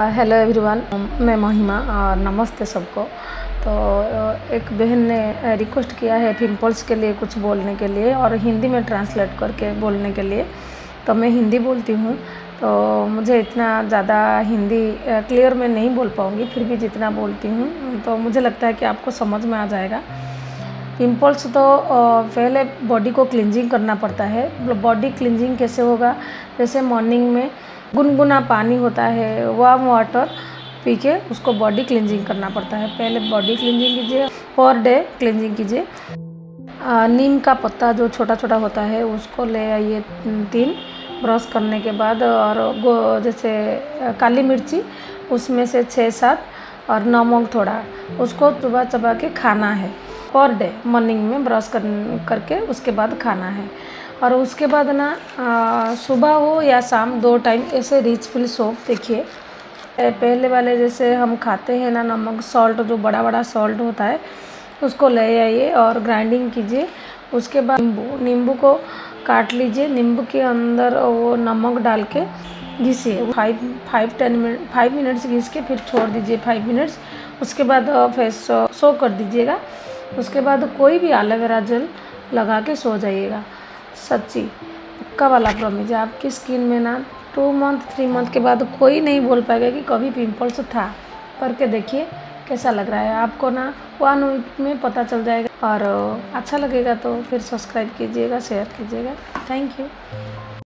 Hello everyone मैं महिमा और नमस्ते सबको। तो एक बहन ने रिक्वेस्ट किया है पिम्पल्स के लिए कुछ बोलने के लिए और हिंदी में ट्रांसलेट करके बोलने के लिए। तो मैं हिंदी बोलती हूँ तो मुझे इतना ज़्यादा हिंदी क्लियर में नहीं बोल पाऊँगी, फिर भी जितना बोलती हूँ तो मुझे लगता है कि आपको समझ में आ जाएगा। पिम्पल्स तो पहले बॉडी को क्लिनजिंग करना पड़ता है। बॉडी क्लिनजिंग कैसे होगा? जैसे मॉर्निंग में गुनगुना पानी होता है वार्म वाटर पी के उसको बॉडी क्लिनजिंग करना पड़ता है। पहले बॉडी क्लिनजिंग कीजिए पर डे क्लिनजिंग कीजिए। नीम का पत्ता जो छोटा छोटा होता है, उसको ले आइए तीन ब्रश करने के बाद, और गो, जैसे काली मिर्ची, उसमें से छः सात, और नमक थोड़ा, उसको चबा चबा के खाना है। पर डे मॉर्निंग में ब्रश कर करके उसके बाद खाना है। और उसके बाद ना सुबह हो या शाम, दो टाइम ऐसे रिच फिल सोप देखिए। पहले वाले जैसे हम खाते हैं ना, नमक सॉल्ट जो बड़ा बड़ा सॉल्ट होता है, उसको ले आइए और ग्राइंडिंग कीजिए। उसके बाद नींबू नींबू को काट लीजिए, नींबू के अंदर वो नमक डाल के घिसिए। Five five ten minute five minutes घिस के फिर छोड़ दीजिए फाइव मिनट्स उसके बाद फेस सो कर दीजिएगा। उसके बाद कोई भी एलोवेरा जेल लगा के सो जाइएगा। सच्ची, पक्का वाला प्रॉमिस है। आपकी स्किन में ना टू मंथ थ्री मंथ के बाद कोई नहीं बोल पाएगा कि कभी पिंपल्स था। करके देखिए कैसा लग रहा है। आपको ना वन वीक में पता चल जाएगा। और अच्छा लगेगा तो फिर सब्सक्राइब कीजिएगा शेयर कीजिएगा। Thank you